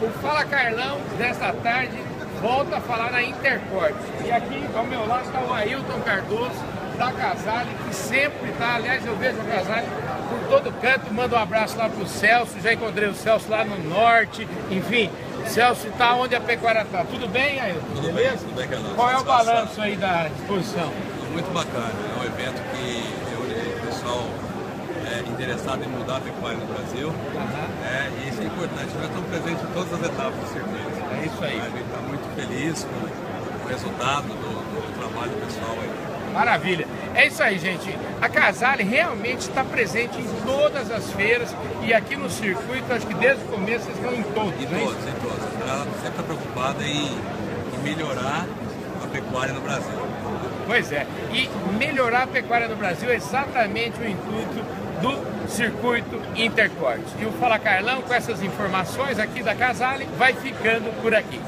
O Fala Carlão desta tarde volta a falar na Intercorte. E aqui ao meu lado está o Ailton Cardoso, da Casale, que sempre está, aliás eu vejo o Casale por todo canto, manda um abraço lá para o Celso, já encontrei o Celso lá no norte, enfim, Celso está onde a pecuária está. Tudo bem, Ailton? Tudo Beleza? bem, tudo bem, Carlão. Qual é o balanço aí da exposição? Muito bacana, é um evento que reúne o pessoal é, interessado em mudar a pecuária no Brasil. É, e isso é importante, nós estamos presentes em todas as etapas do circuito. É isso aí. A gente está muito feliz com o resultado do, do trabalho pessoal aí. Maravilha. É isso aí, gente. A Casale realmente está presente em todas as feiras e aqui no circuito, acho que desde o começo vocês estão em todos, Em é isso? todos, em todos. Ela sempre está preocupada em, em melhorar a pecuária no Brasil. Pois é. E melhorar a pecuária no Brasil é exatamente o intuito do circuito Intercorte. E o Fala Carlão, com essas informações aqui da Casale, vai ficando por aqui.